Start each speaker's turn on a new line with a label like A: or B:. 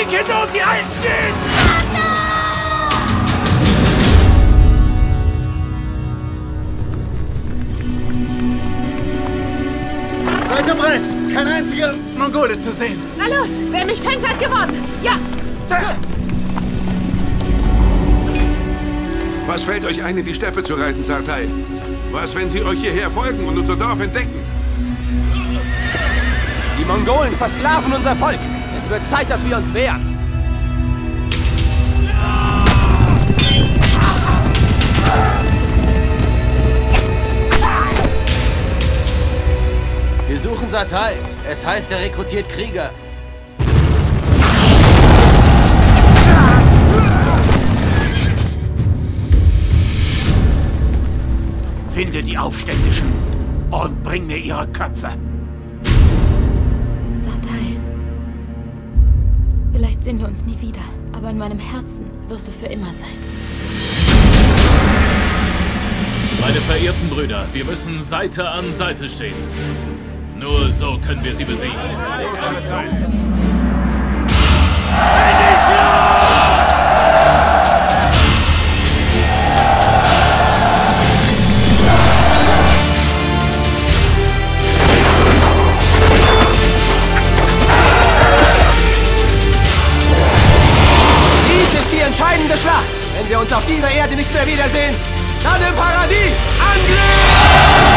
A: die Kinder und die Alten gehen!
B: Weiter breit! Kein einziger Mongole zu sehen!
C: Na los! Wer mich fängt, hat gewonnen! Ja!
D: Was fällt euch ein, in die Steppe zu reiten, Sartai? Was, wenn sie euch hierher folgen und unser Dorf entdecken?
E: Die Mongolen versklaven unser Volk! Wird Zeit, dass wir uns wehren. Wir suchen Satai. Es heißt, er rekrutiert Krieger.
A: Finde die Aufständischen und bring mir ihre Köpfe.
C: Vielleicht sehen wir uns nie wieder, aber in meinem Herzen wirst du für immer sein.
F: Meine verehrten Brüder, wir müssen Seite an Seite stehen. Nur so können wir sie besiegen.
E: wir uns auf dieser Erde nicht mehr wiedersehen, dann im Paradies. Angriff!